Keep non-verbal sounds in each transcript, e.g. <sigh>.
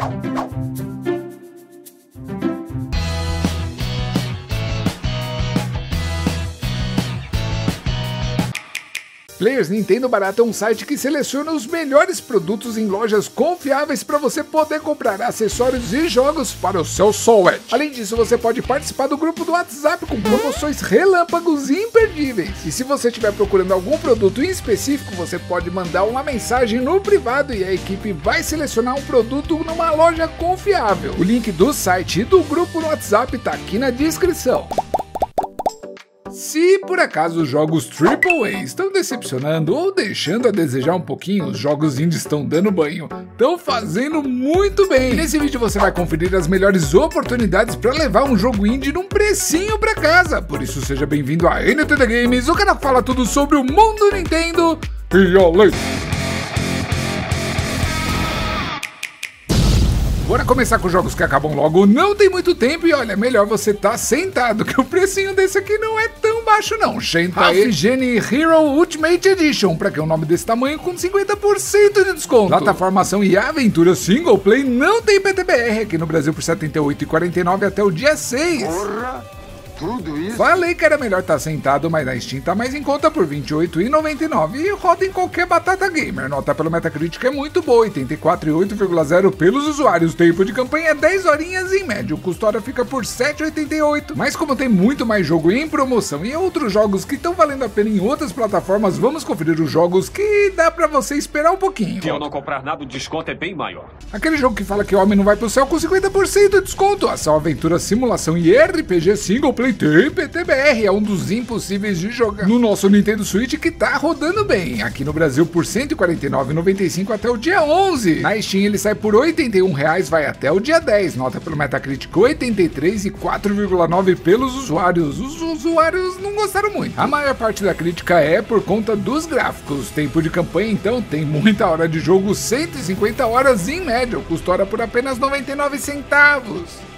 Thank you. Players Nintendo Barato é um site que seleciona os melhores produtos em lojas confiáveis para você poder comprar acessórios e jogos para o seu Switch. Além disso, você pode participar do grupo do WhatsApp com promoções relâmpagos imperdíveis. E se você estiver procurando algum produto em específico, você pode mandar uma mensagem no privado e a equipe vai selecionar um produto numa loja confiável. O link do site e do grupo no WhatsApp está aqui na descrição. Se por acaso os jogos AAA estão decepcionando ou deixando a desejar um pouquinho, os jogos indie estão dando banho, estão fazendo muito bem. Nesse vídeo você vai conferir as melhores oportunidades para levar um jogo indie num precinho para casa. Por isso seja bem-vindo a NTD Games, o canal que fala tudo sobre o mundo Nintendo e além. Bora começar com jogos que acabam logo, não tem muito tempo e olha, melhor você tá sentado, <laughs> que o precinho desse aqui não é tão baixo não. Shentai Genie Hero Ultimate Edition, pra que um nome desse tamanho com 50% de desconto. Plataformação e aventura single play não tem PTBR aqui no Brasil por R$ 78,49 até o dia 6. Porra! Tudo isso? Falei que era melhor estar tá sentado, mas na Steam tá mais em conta por R$ 28,99 e roda em qualquer batata gamer. Nota pelo Metacritic é muito boa, 84,8,0 pelos usuários. Tempo de campanha 10 horinhas em média. O custódia fica por 7,88. Mas como tem muito mais jogo em promoção e outros jogos que estão valendo a pena em outras plataformas, vamos conferir os jogos que dá para você esperar um pouquinho. Se eu não comprar nada, o desconto é bem maior. Aquele jogo que fala que o homem não vai pro céu com 50% de desconto. Ação, aventura, simulação e RPG single play tem PTBR, é um dos impossíveis de jogar no nosso Nintendo Switch que tá rodando bem. Aqui no Brasil por R$ 149,95 até o dia 11. Na Steam ele sai por R$ 81,00, vai até o dia 10. Nota pelo Metacritic 83 e 4,9 pelos usuários. Os usuários não gostaram muito. A maior parte da crítica é por conta dos gráficos. Tempo de campanha então tem muita hora de jogo, 150 horas em média. O custo hora por apenas 99 centavos.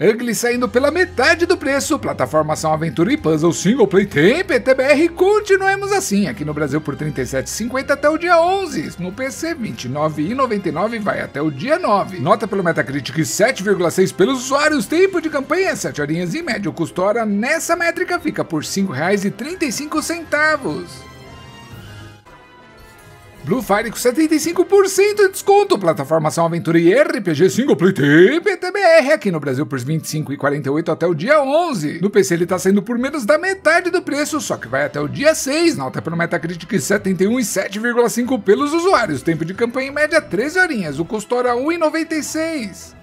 Ugly saindo pela metade do preço, plataforma ação aventura e puzzle single play tem PTBR, continuemos assim, aqui no Brasil por R$ 37,50 até o dia 11, no PC R$ 29,99 vai até o dia 9. Nota pelo Metacritic 7,6 pelos usuários, tempo de campanha 7 horinhas e médio, custo hora nessa métrica fica por R$ 5,35. Blue Fire com 75% de desconto. Plataforma Ação Aventura e RPG Single Play PTBR aqui no Brasil por 25,48 até o dia 11. No PC ele tá saindo por menos da metade do preço, só que vai até o dia 6. Nota pelo Metacritic 71 e 7,5 pelos usuários. Tempo de campanha em média 13 horinhas. O custo era 1,96.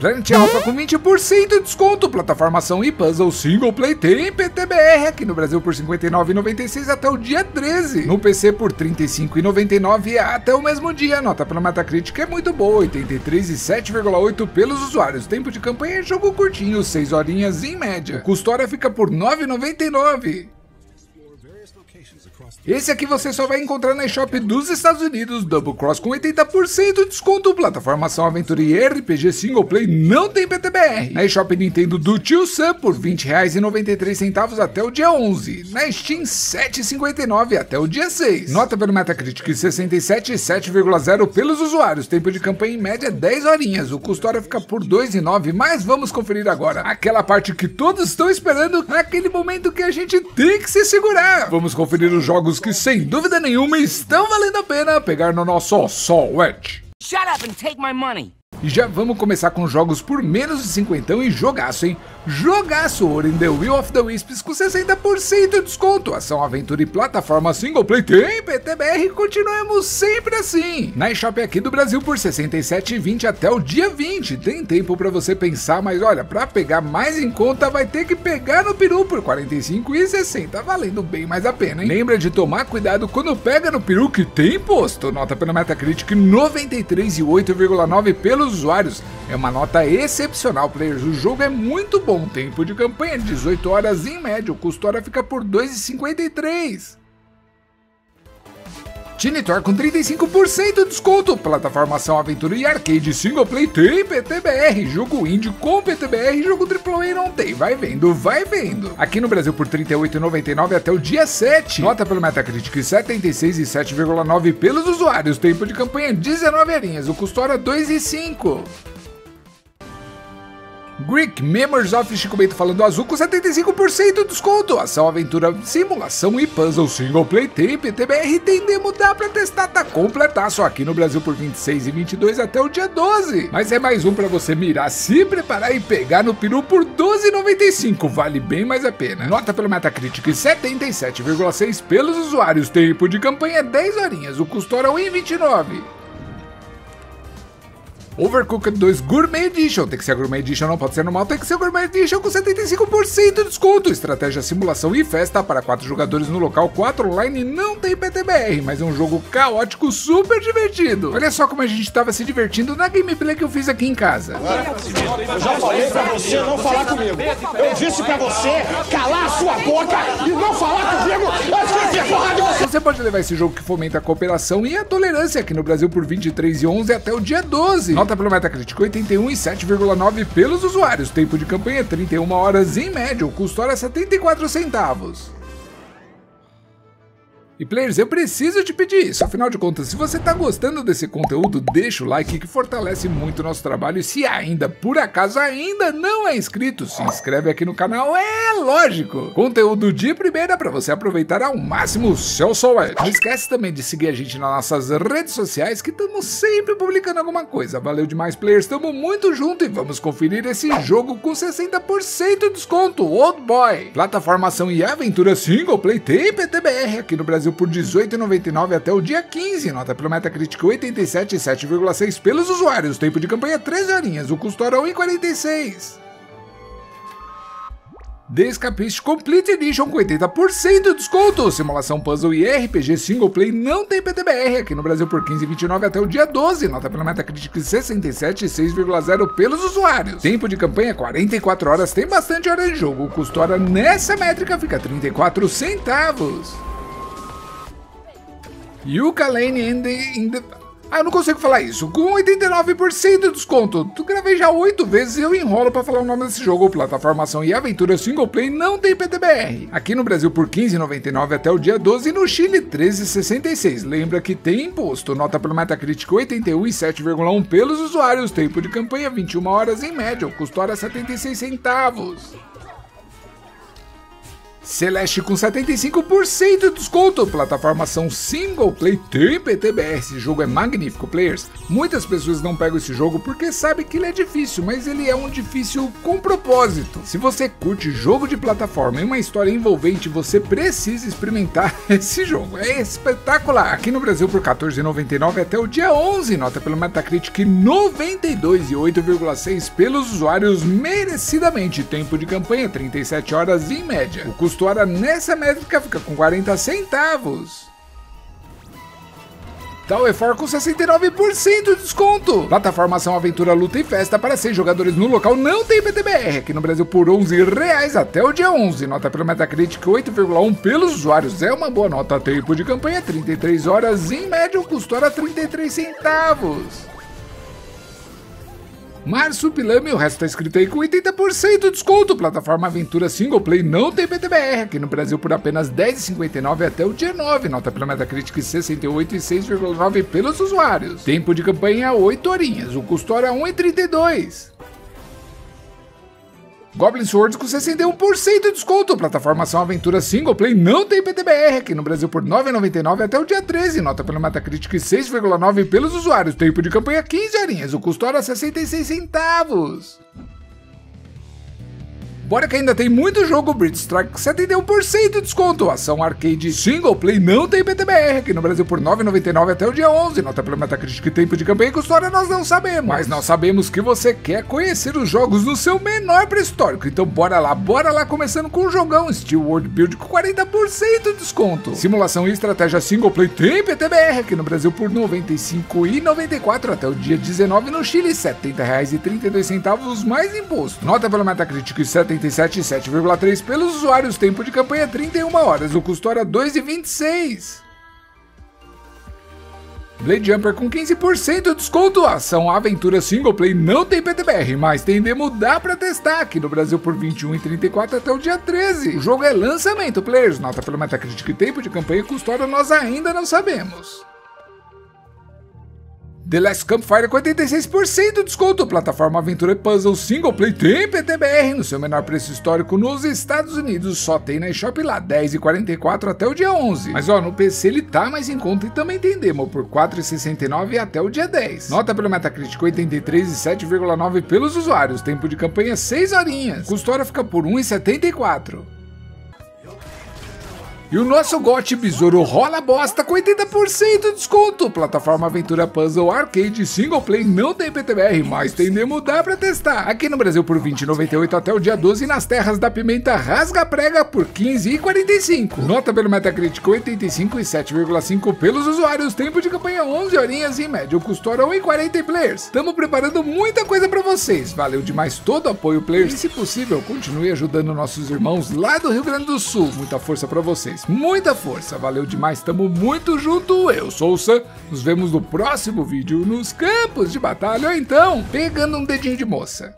Planet Alpha com 20% de desconto, plataformação e puzzle single play tem PTBR aqui no Brasil por R$ 59,96 até o dia 13, no PC por R$ 35,99 até o mesmo dia, nota pela Metacritic é muito boa, 83 e 7,8 pelos usuários, tempo de campanha é jogo curtinho, 6 horinhas em média, custória fica por R$ 9,99. Esse aqui você só vai encontrar na eShop dos Estados Unidos, Double Cross com 80% de desconto, plataforma ação aventura e RPG single play não tem PTBR. Na eShop Nintendo do Tio Sam por R$ 20,93 até o dia 11. Na Steam R$ 7,59 até o dia 6. Nota pelo Metacritic 67 e 7,0 pelos usuários, tempo de campanha em média 10 horinhas. O custo hora fica por R$ 2,9, mas vamos conferir agora aquela parte que todos estão esperando, aquele momento que a gente tem que se segurar. Vamos conferir os jogos que sem dúvida nenhuma estão valendo a pena pegar no nosso Sol Edge. Shut up and take my money. E já vamos começar com jogos por menos de 50 e jogaço, hein? Jogaço Ori in the Will of the Wisps com 60% de desconto. Ação, aventura e plataforma single play tem PTBR e continuamos sempre assim. Na eShop aqui do Brasil por 67,20 até o dia 20. Tem tempo para você pensar, mas olha, para pegar mais em conta vai ter que pegar no peru por 45,60, valendo bem mais a pena, hein? Lembra de tomar cuidado quando pega no peru que tem imposto. Nota pelo Metacritic 93 e 8,9 pelos usuários. É uma nota excepcional, players. O jogo é muito bom tempo de campanha, 18 horas em média, o custo hora fica por 2,53. Tinitor com 35% de desconto. Plataforma Ação Aventura e Arcade Single Play tem PTBR. Jogo indie com PTBR, jogo AAA não tem. Vai vendo, vai vendo. Aqui no Brasil por R$ 38,99 até o dia 7. Nota pelo Metacritic 76 e 7,9 pelos usuários. Tempo de campanha 19 horinhas. O custo hora 2,5. Greek Memories of Chico Bento falando azul com 75% de desconto. Ação, aventura, simulação e puzzle single play tem PTBR tem demo, dá pra testar, tá completar só aqui no Brasil por 26 e 22 até o dia 12. Mas é mais um para você mirar, se preparar e pegar no peru por 12,95. Vale bem mais a pena. Nota pelo Metacritic 77,6 pelos usuários. Tempo de campanha 10 horinhas. O custo era 1,29. Overcooked 2 Gourmet Edition. Tem que ser Gourmet Edition, não pode ser normal, tem que ser Gourmet Edition com 75% de desconto. Estratégia, simulação e festa para 4 jogadores no local 4 online não tem PTBR, mas é um jogo caótico super divertido. Olha só como a gente estava se divertindo na gameplay que eu fiz aqui em casa. Eu já falei pra você não falar comigo. Eu disse pra você calar a sua boca e não falar comigo antes de porra de você. Você pode levar esse jogo que fomenta a cooperação e a tolerância aqui no Brasil por 23 e 11 até o dia 12. Nota pelo Metacritic 81 e 7,9 pelos usuários. Tempo de campanha 31 horas em média. O custo hora 74 centavos. E players, eu preciso te pedir isso. Afinal de contas, se você tá gostando desse conteúdo, deixa o like que fortalece muito o nosso trabalho. E se ainda, por acaso, ainda não é inscrito, se inscreve aqui no canal, é lógico. Conteúdo de primeira para você aproveitar ao máximo o seu soul. Não esquece também de seguir a gente nas nossas redes sociais, que estamos sempre publicando alguma coisa. Valeu demais, players. Tamo muito junto e vamos conferir esse jogo com 60% de desconto. Old Boy. Plataformação e aventura single play tem PTBR aqui no Brasil por R$18,99 até o dia 15. Nota pelo Metacritic 87 e 7,6 pelos usuários. Tempo de campanha 13 horinhas. O custo era 1,46. The Escapist Complete Edition com 80% de desconto. Simulação puzzle e RPG single play não tem PTBR aqui no Brasil por 15,29 até o dia 12. Nota pelo Metacritic 67 e 6,0 pelos usuários. Tempo de campanha 44 horas, tem bastante hora de jogo. O custo hora nessa métrica fica 34 centavos. Yuka Lane in the, in the... Ah, eu não consigo falar isso. Com 89% de desconto. Tu gravei já 8 vezes e eu enrolo para falar o nome desse jogo. Plataformação e aventura single play não tem PTBR. Aqui no Brasil por 15,99 até o dia 12 e no Chile 13,66. Lembra que tem imposto. Nota pelo Metacritic 81 e 7,1 pelos usuários. Tempo de campanha 21 horas em média. Custo hora 76 centavos. Celeste com 75% de desconto. Plataformação single play tem PTBR. Esse jogo é magnífico, players. Muitas pessoas não pegam esse jogo porque sabem que ele é difícil, mas ele é um difícil com propósito. Se você curte jogo de plataforma e uma história envolvente, você precisa experimentar <laughs> esse jogo. É espetacular. Aqui no Brasil por R$14,99 até o dia 11. Nota pelo Metacritic 92 e 8,6 pelos usuários merecidamente. Tempo de campanha 37 horas em média. O custo hora nessa métrica fica com 40 centavos. Tower 4 com 69% de desconto. Plataformação Aventura Luta e Festa para 6 jogadores no local não tem PTBR. Aqui no Brasil por 11 reais até o dia 11. Nota pelo Metacritic 8,1 pelos usuários. É uma boa nota. Tempo de campanha 33 horas. Em média o custo era 33 centavos. Marsupilame, o resto tá escrito aí com 80% de desconto. Plataforma Aventura Single Play não tem PTBR aqui no Brasil por apenas R$10,59 até o dia 9. Nota pela Metacritic 68 e 6,9 pelos usuários. Tempo de campanha 8 horinhas. O custo era 1,32. Goblin Swords com 61% de desconto. Plataformação Aventura Single Play não tem PTBR aqui no Brasil por R$ 9,99 até o dia 13. Nota pelo Metacritic 6,9 pelos usuários. Tempo de campanha 15 horinhas. O custo era 66 centavos. Bora que ainda tem muito jogo Bridge Strike 71% de desconto. Ação arcade single play não tem PTBR aqui no Brasil por R$ 9,99 até o dia 11. Nota pelo Metacritic tempo de campanha e custódia nós não sabemos. Mas nós sabemos que você quer conhecer os jogos no seu menor preço histórico. Então bora lá, bora lá começando com o jogão Steel World Build com 40% de desconto. Simulação e estratégia single play tem PTBR aqui no Brasil por R$ 95,94 até o dia 19 no Chile, R$ 70,32 mais imposto. Nota pelo Metacritic 70 7,3 pelos usuários, tempo de campanha 31 horas, o custo era 2,26. Blade Jumper com 15% de desconto. Ação Aventura Single Play não tem PTBR, mas tem demo dá pra testar aqui no Brasil por 21,34 até o dia 13. O jogo é lançamento, players. Nota pelo Metacritic e tempo de campanha e custódia nós ainda não sabemos. The Last Campfire com 86% de desconto. Plataforma Aventura e Puzzle Single Play tem PTBR no seu menor preço histórico nos Estados Unidos. Só tem na eShop lá 10,44 até o dia 11. Mas ó, no PC ele tá mais em conta e também tem demo por 4,69 até o dia 10. Nota pelo Metacritic 83 e 7,9 pelos usuários. Tempo de campanha 6 horinhas. Custódia fica por 1,74. E o nosso GOT Besouro rola bosta com 80% de desconto. Plataforma Aventura Puzzle Arcade Single Play não tem PTBR, mas tem demo dá pra testar. Aqui no Brasil por 20,98 até o dia 12 e nas terras da pimenta rasga prega por 15,45. Nota pelo Metacritic 85 e 7,5 pelos usuários. Tempo de campanha 11 horinhas e médio custódia 1,40 players. Estamos preparando muita coisa para vocês. Valeu demais todo o apoio players. E se possível, continue ajudando nossos irmãos lá do Rio Grande do Sul. Muita força para vocês muita força, valeu demais, tamo muito junto, eu sou o Sam, nos vemos no próximo vídeo nos campos de batalha ou então pegando um dedinho de moça.